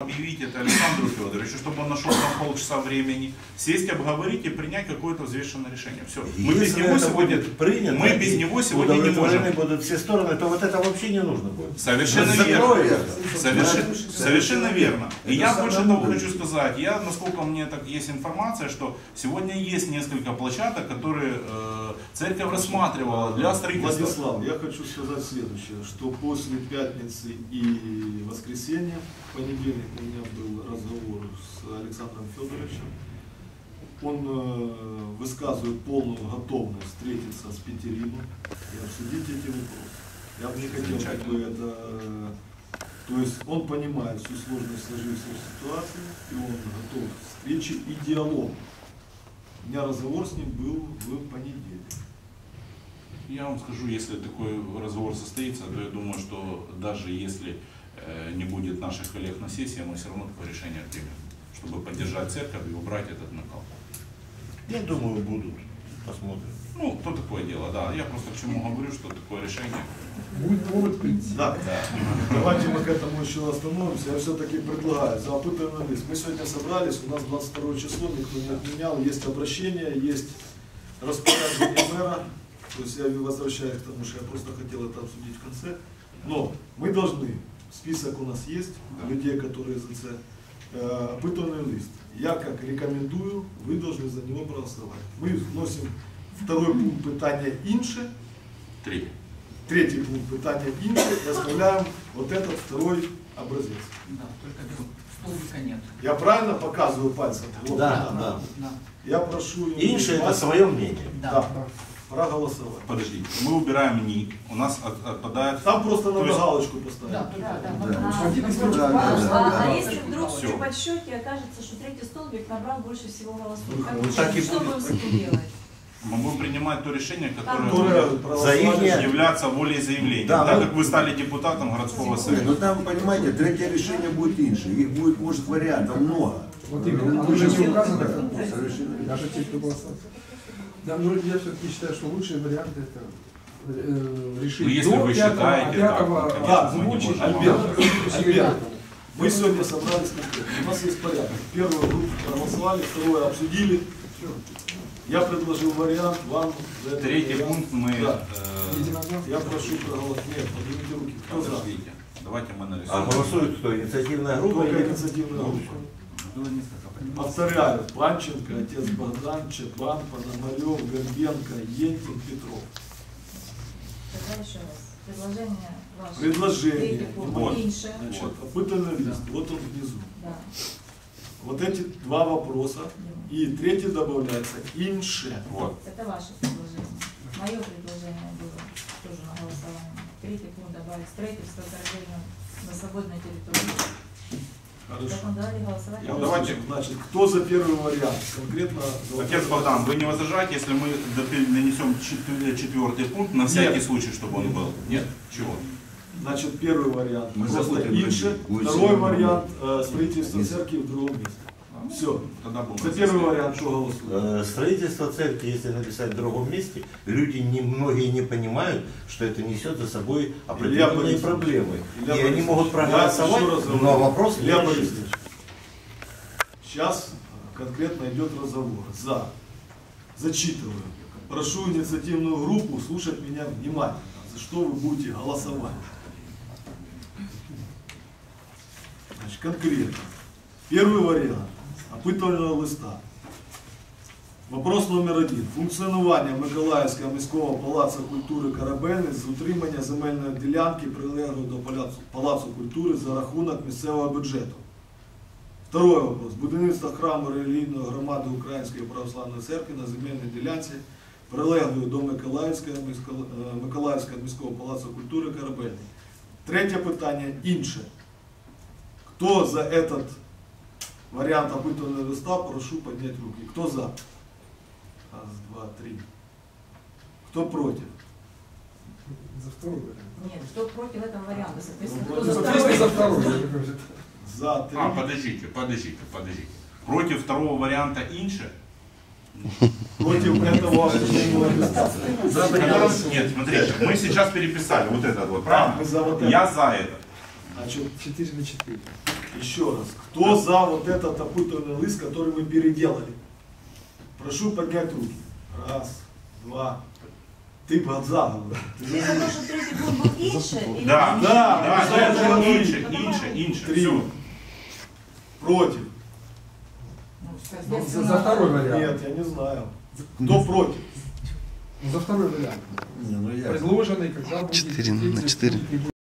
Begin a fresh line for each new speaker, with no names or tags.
объявить это Александру Федоровичу, чтобы он нашел там полчаса времени, сесть, обговорить и принять какое-то взвешенное решение. Все. Мы без
Если
него
это
сегодня,
будет принято,
мы без него сегодня не можем.
будут все стороны, то вот это вообще не нужно будет.
Совершенно
Закрой
верно.
это.
Совершенно, верно. И
Это
я больше того
мудрое.
хочу сказать, я, насколько мне так есть информация, что сегодня есть несколько площадок, которые э, церковь рассматривала для строительства.
Владислав, я хочу сказать следующее, что после пятницы и воскресенья, в понедельник у меня был разговор с Александром Федоровичем. Он э, высказывает полную готовность встретиться с Петерином и обсудить эти вопросы. Я бы не хотел, чтобы это... э, То есть он понимает всю сложность сложившейся ситуации, и он готов к встрече и диалогу. У меня разговор с ним был в понедельник.
Я вам скажу, если такой разговор состоится, то я думаю, что даже если э, не будет наших коллег на сессии, мы все равно такое решение примем, чтобы поддержать церковь и убрать этот накал.
Я думаю, будут. Посмотрим.
Ну, то такое дело, да. Я просто к чему говорю, что такое решение.
Будет могут прийти.
Да.
Да.
Давайте мы к этому еще остановимся. Я все-таки предлагаю за опытный лист. Мы сегодня собрались, у нас 22 число, никто не отменял, есть обращение, есть распоряжение мэра. То есть я возвращаюсь к тому, что я просто хотел это обсудить в конце. Но мы должны, список у нас есть, людей, которые за це, э, опытный лист. Я как рекомендую, вы должны за него проголосовать. Мы вносим второй пункт питания інше,
Третье.
Третий пункт питания инше и оставляем вот этот второй образец.
Да, только без столбика нет.
Я правильно показываю пальцем? Вот
Да, да.
Да.
Я прошу
Инше это свое мнение.
Да.
да, проголосовать.
Подождите, мы убираем ник, у нас от- отпадает...
Там просто
То
надо
есть-
галочку поставить.
Да,
Да,
да.
да.
А,
Один из
напротив
трех.
вас,
А,
да,
а
да,
если
да.
вдруг
Всё.
в подсчете окажется, что третий столбик набрал больше всего голосов, как
Ну,
вы
так и
что будем с этим делать?
Мы будем принимать то решение, которое будет.
За их-
являться волеизъявлением.
Да,
так
мы-
как вы стали депутатом городского совета.
ну там, понимаете, третье решение будет инше. Их будет, может, вариантов много.
Вот именно. Оно же не указано.
Да.
Даже те, кто голосовал. Да, ну я все-таки считаю, что лучший вариант это э, решить
Ну, если
до
вы
5
считаете,
а 5
так,
Да,
озвучить.
Альберт,
Альберт.
Альберт, мы сегодня собрались конкретно. У нас есть порядок. Первую группу проголосовали, второе обсудили. Я предложил вариант вам. за
Третий
вариант.
пункт мы...
Да.
э.
Я прошу проголосовать. Нет, поднимите руки. Кто за?
Подождите, давайте мы
А
нарисуем.
голосует кто? Инициативная группа?
Только
или-
инициативная
Ну,
группа. Повторяю, Панченко, отец Богдан, Чепан, Пономарев, Горбенко, Ентин, Петров.
Тогда еще раз. Предложение ваше.
Предложение.
Вот.
Значит, опытанный лист, вот он внизу.
Да.
Вот эти два вопроса. И третий добавляется инше.
Вот.
Это ваше предложение. Мое предложение было тоже на голосование. Третий пункт добавить строительство сооружения на свободной территории.
Хорошо.
Голосовать.
Ну, давайте.
Значит, кто за первый вариант? Конкретно
Отец Богдан, вы не возражаете, если мы нанесем чет- четвертый пункт на всякий
Нет.
случай, чтобы он был? Нет? Чего?
Значит, первый вариант
Мы
просто инше. Второй вариант э, строительство
Вниз.
церкви в другом месте. Все.
Тогда будем
За первый вариант кто голосует?
Э, Строительство церкви, если написать в другом месте, люди не, многие не понимают, что это несет за собой определенные
Борисович,
проблемы.
Илья
и они могут проголосовать, но вопрос
Илья. Борисович, сейчас конкретно идет разговор. За. Зачитываю. Прошу инициативную группу слушать меня внимательно. За что вы будете голосовать? Значит, конкретно. Первый вариант. Опитувального листа. Вопрос номер один. Функціонування Миколаївського міського палацу культури Корабельний з утримання земельної ділянки прилеглої до палацу, культури за рахунок місцевого бюджету. Второй вопрос. Будівництво храму релігійної громади Української православної церкви на земельній ділянці, прилеглої до е, Миколаївського міського палацу культури Корабельний. Третє питання інше. Хто за этот вариант опытанного листа, прошу поднять руки. Кто за? Раз, два, три. Кто против?
За второй вариант.
Нет, кто против этого варианта? Соответственно,
Ну,
кто за второй?
за второй.
За три.
А, подождите, подождите, подождите. Против второго варианта инше?
Против этого
Нет, смотрите, мы сейчас переписали вот этот вот, правильно?
за это.
Я за это.
Значит,
4 на 4.
Еще раз. Кто за вот этот опутанный лист, который мы переделали? Прошу поднять руки. Раз, два. Ты под за, говорю. Ты
Ти
не
за те,
видишь.
що третій пункт був інше? і-
Да,
Да,
да,
за
да,
это говорю.
инше, инше, инше.
Три.
Все.
Против.
Ну,
За,
соответственно,
за второй вариант.
Нет, я не знаю. Кто против?
За второй вариант.
Не, ну я.
Предложенный, когда будет...
4 на
третий
4.
пункт, не будет